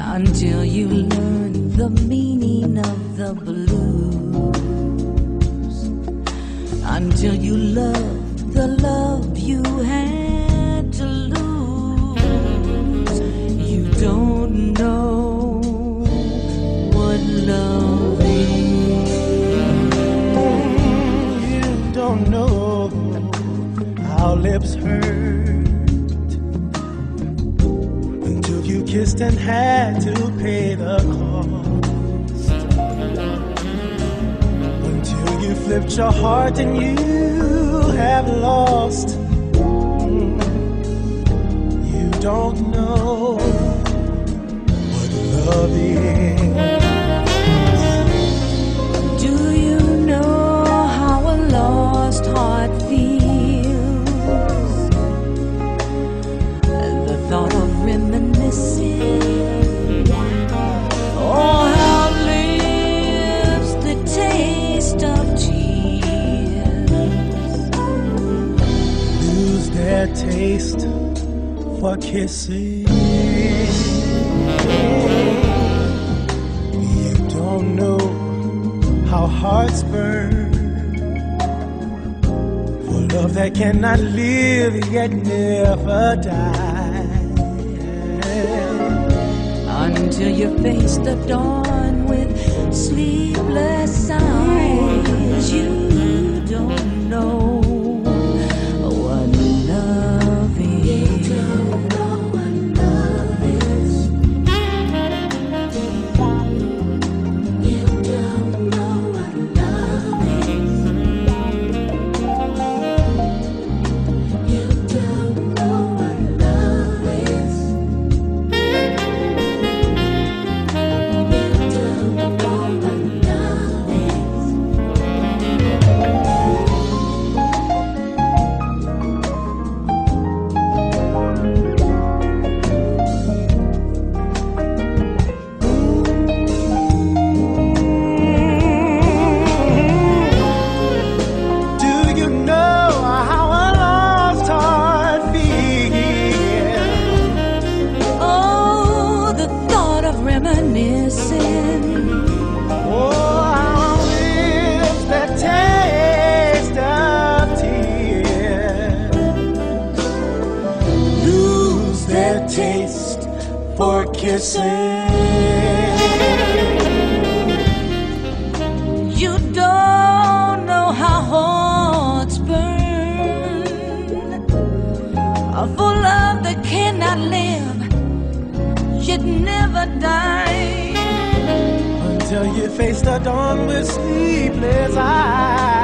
until you learn the meaning of the blues, until you love the love you had to lose. You don't know what love is. You don't know how lips hurt kissed and had to pay the cost. Until you flipped your heart and you have lost. You don't know what love is. Taste for kissing. You don't know how hearts burn for love that cannot live yet never die. Until you face the dawn with sleepless eyes, you You don't know how hearts burn for love that cannot live, yet never die. Until you face the dawn with sleepless eyes.